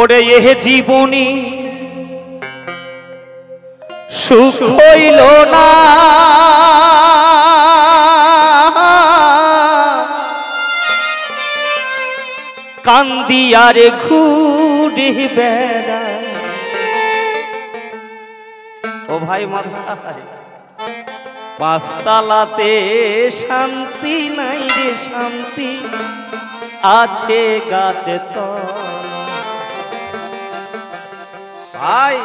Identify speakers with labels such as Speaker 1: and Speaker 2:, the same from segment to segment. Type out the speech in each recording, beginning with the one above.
Speaker 1: ওরে এহে জীবনী। সুখ হইল না। কান্দি কান্দিয়ারে ঘুরে বেড়ায় ও ভাই মাথায়, পাঁচতালাতে শান্তি নাই রে শান্তি। আছে গাছে তো ভাই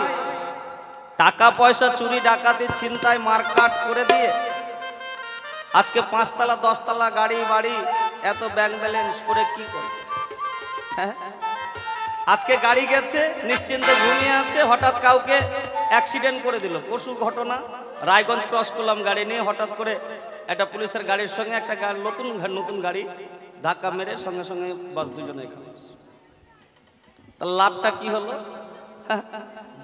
Speaker 1: টাকা পয়সা চুরি, ডাকাতি, ছিনতাই, মারকাট করে দিয়ে আজকে পাঁচতলা, দশতলা গাড়ি, বাড়ি, এত ব্যাংক ব্যালেন্স করে কি করে হ্যাঁ? আজকে গাড়ি গেছে, নিশ্চিন্তে ঘুমিয়ে আছে, হঠাৎ কাউকে অ্যাক্সিডেন্ট করে দিল। পশু ঘটনা, রায়গঞ্জ ক্রস করলাম গাড়ি নিয়ে, হঠাৎ করে একটা পুলিশের গাড়ির সঙ্গে একটা নতুন নতুন গাড়ি ধাক্কা মেরে সঙ্গে সঙ্গে বাস দুজনে এখানে তা লাভটা কি হলো?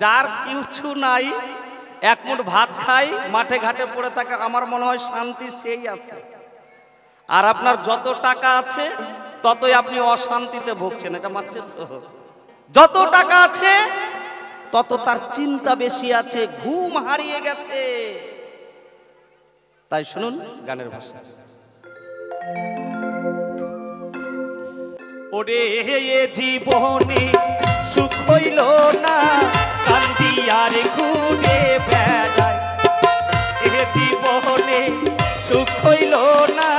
Speaker 1: যার কিছু নাই, এক মুঠ ভাত খাই, মাঠে ঘাটে পড়ে থাকে, আমার মনে হয় শান্তি সেই আছে। আর আপনার যত টাকা আছে, ততই আপনি অশান্তিতে ভুগছেন, এটা মানছেন তো। যত টাকা আছে, তত তার চিন্তা বেশি আছে, ঘুম হারিয়ে গেছে। তাই শুনুন গানের ভাষা। ওরে জীবনে সুখ হইল না কান্দিয়ার ঘুরে বেড়ায়। এ জীবনে সুখ হইল না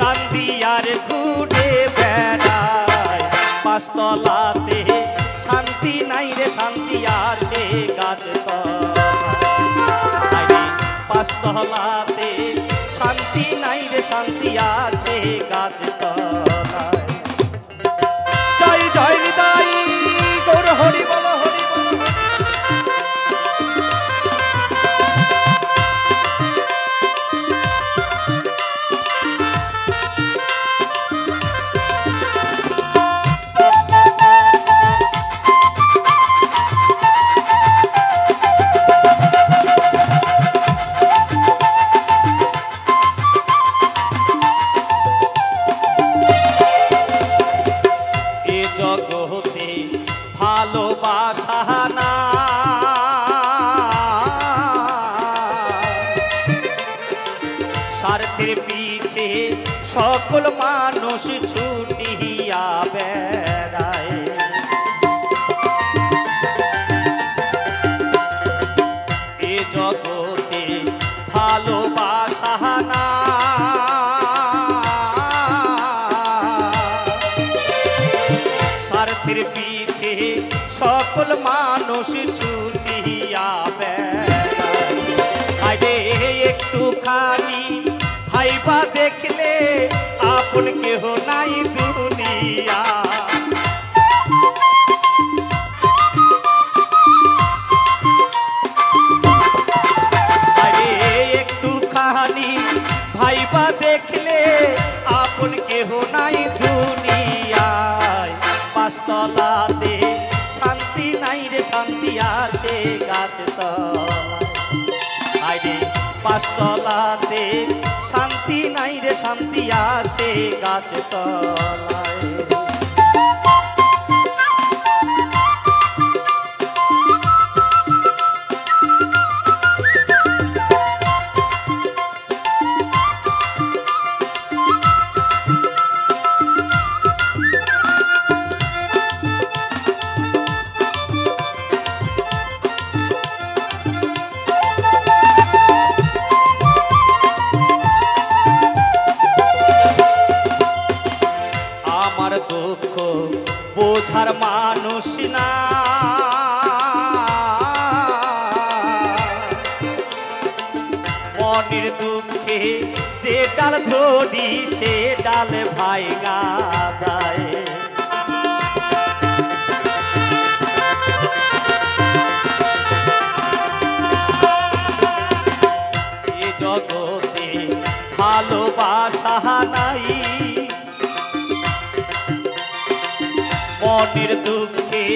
Speaker 1: কান্দিয়ার ঘুরে বেড়ায়। পাঁচতলাতে শান্তি নাই রে, শান্তি আছে গাছ পাঁচতলাতে শান্তি নাই রে, শান্তি আছে গাছ ভালোবাসা না। স্বার্থের পিছে সকল মানুষ ছুটিয়া বেড়ায় সকল মানুষ ছুটিয়া বেড়ায়। আরে একটুখানি ভাইবা দেখলে শান্তি আছে গাছ আরে পাঁচতলাতে শান্তি নাই রে শান্তি আছে গাছ মনের দুঃখে যে ডাল ধরি, সে ডাল ভাই যায়। জগতে ভালোবাসা নাই। মনের দুঃখে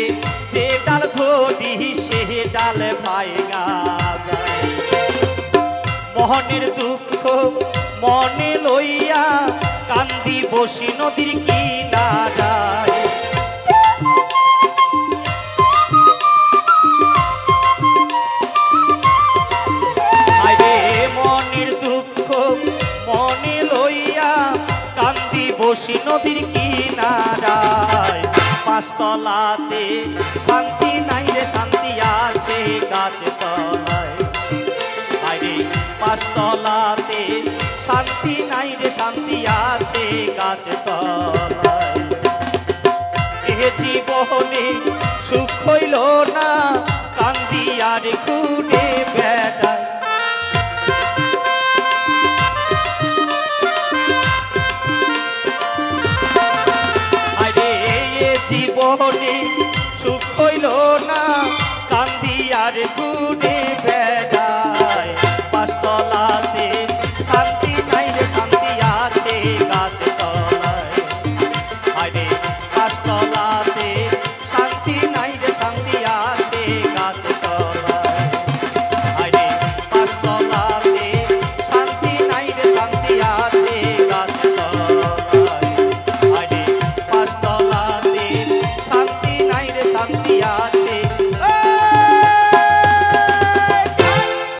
Speaker 1: যে ডাল ধরি, সে ডাল ভাই যায়। মহনের দুঃখ মনে লইয়া কান্দি বসি নদীর কিনারায়। মনের দুঃখ মনে লইয়া কান্দি বসি নদীর কিনারায়। পাঁচতলাতে শান্তি নাই রে, শান্তি আছে গাছ তলায় পাঁচতলাতে শান্তি নাই রে, শান্তি আছে গাছ তলায় এ জীবনে সুখ হইল না, কান্দি আর খুঁড়ে বেড়ায়। আরে সুখ হইল না, কান্দি আর ঘুরে বেড়ায়। পাঁচতলাতে শান্তি নাই রে শান্তি আছে গাছে